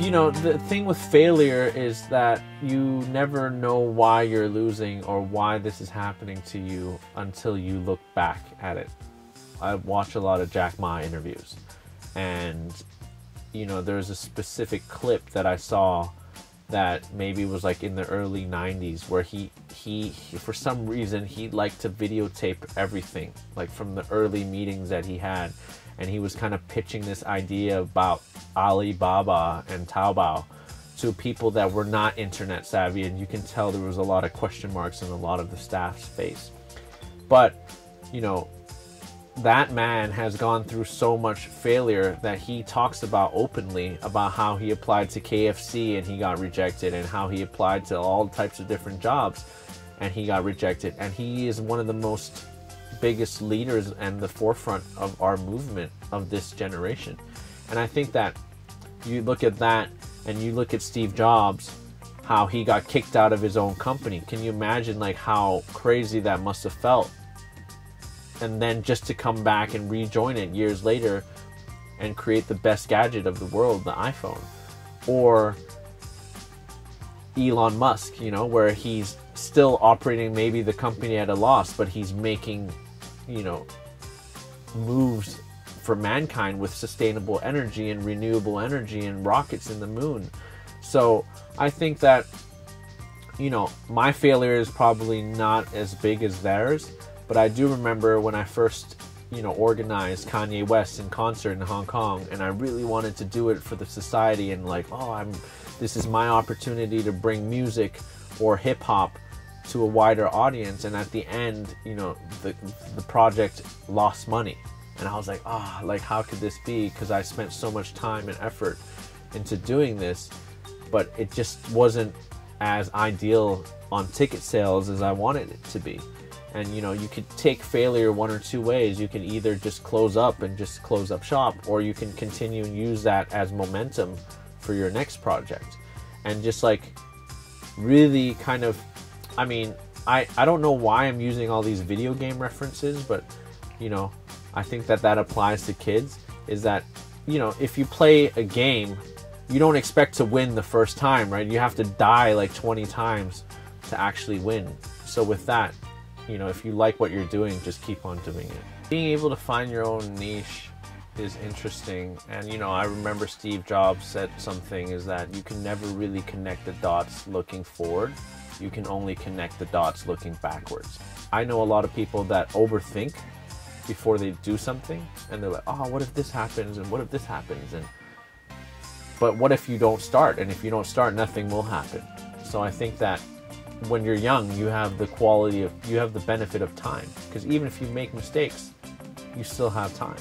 you know, the thing with failure is that you never know why you're losing or why this is happening to you until you look back at it. I watch a lot of Jack Ma interviews, and you know, there's a specific clip that I saw that maybe was like in the early 90s where he, he he for some reason he liked to videotape everything like from the early meetings that he had. And he was kind of pitching this idea about Alibaba and Taobao to people that were not internet savvy. And you can tell there was a lot of question marks in a lot of the staff's face but you know that man has gone through so much failure that he talks about openly about how he applied to KFC and he got rejected and how he applied to all types of different jobs and he got rejected. And he is one of the most biggest leaders and the forefront of our movement of this generation. And I think that you look at that and you look at Steve Jobs how he got kicked out of his own company. Can you imagine like how crazy that must have felt and then just to come back and rejoin it years later and create the best gadget of the world, the iPhone. Or Elon Musk, you know, where he's still operating maybe the company at a loss, but he's making, you know, moves for mankind with sustainable energy and renewable energy and rockets in the moon. So I think that, you know, my failure is probably not as big as theirs but I do remember when I first, you know, organized Kanye West in concert in Hong Kong, and I really wanted to do it for the society, and like, oh, I'm, this is my opportunity to bring music or hip hop to a wider audience. And at the end, you know, the the project lost money, and I was like, ah, oh, like how could this be? Because I spent so much time and effort into doing this, but it just wasn't as ideal on ticket sales as I wanted it to be and you know you could take failure one or two ways. You can either just close up and just close up shop or you can continue and use that as momentum for your next project. And just like really kind of i mean i i don't know why i'm using all these video game references but you know i think that that applies to kids is that you know if you play a game you don't expect to win the first time right? You have to die like 20 times to actually win. So with that you know, if you like what you're doing, just keep on doing it. Being able to find your own niche is interesting. And, you know, I remember Steve Jobs said something is that you can never really connect the dots looking forward. You can only connect the dots looking backwards. I know a lot of people that overthink before they do something and they're like, oh, what if this happens? And what if this happens? And, but what if you don't start? And if you don't start, nothing will happen. So I think that when you're young, you have the quality of, you have the benefit of time. Because even if you make mistakes, you still have time.